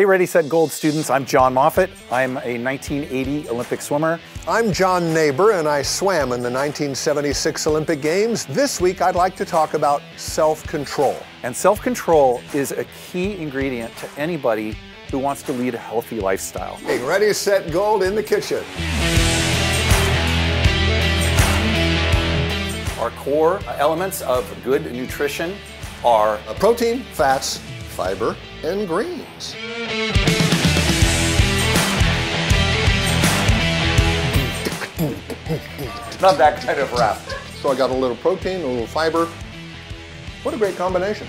Hey, Ready, Set, Gold students, I'm John Moffet. I'm a 1980 Olympic swimmer. I'm John Naber, and I swam in the 1976 Olympic Games. This week, I'd like to talk about self control. And self control is a key ingredient to anybody who wants to lead a healthy lifestyle. Hey, Ready, Set, Gold in the kitchen. Our core elements of good nutrition are Uh, protein, fats, fiber, and greens. not that kind of wrap. So I got a little protein, a little fiber. What a great combination.